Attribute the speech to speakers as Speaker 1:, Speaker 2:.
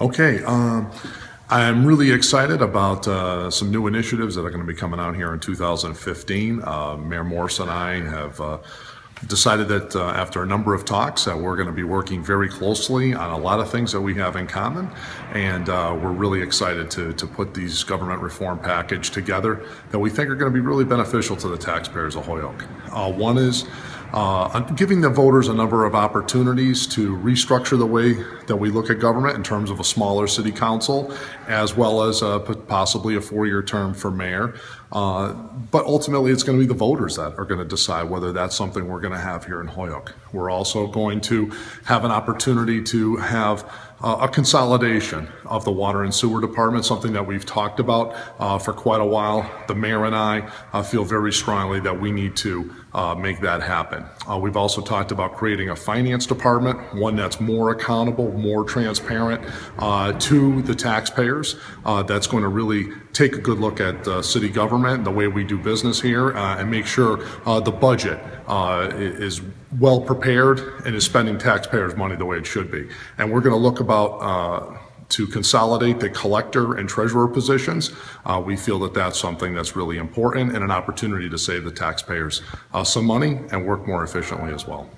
Speaker 1: Okay, um, I'm really excited about uh, some new initiatives that are going to be coming out here in 2015. Uh, Mayor Morse and I have uh, decided that uh, after a number of talks that we're going to be working very closely on a lot of things that we have in common, and uh, we're really excited to, to put these government reform package together that we think are going to be really beneficial to the taxpayers of Holyoke. Uh, one is uh, giving the voters a number of opportunities to restructure the way that we look at government in terms of a smaller city council, as well as uh, possibly a four-year term for mayor. Uh, but ultimately, it's going to be the voters that are going to decide whether that's something we're going to have here in Holyoke. We're also going to have an opportunity to have a consolidation of the water and sewer department, something that we've talked about uh, for quite a while. The mayor and I uh, feel very strongly that we need to uh, make that happen. Uh, we've also talked about creating a finance department, one that's more accountable, more transparent uh, to the taxpayers. that's going to really take a good look at city government, and the way we do business here, and make sure the budget is well prepared and is spending taxpayers' money the way it should be. And we're going to look about uh, to consolidate the collector and treasurer positions. Uh, we feel that that's something that's really important and an opportunity to save the taxpayers uh, some money and work more efficiently as well.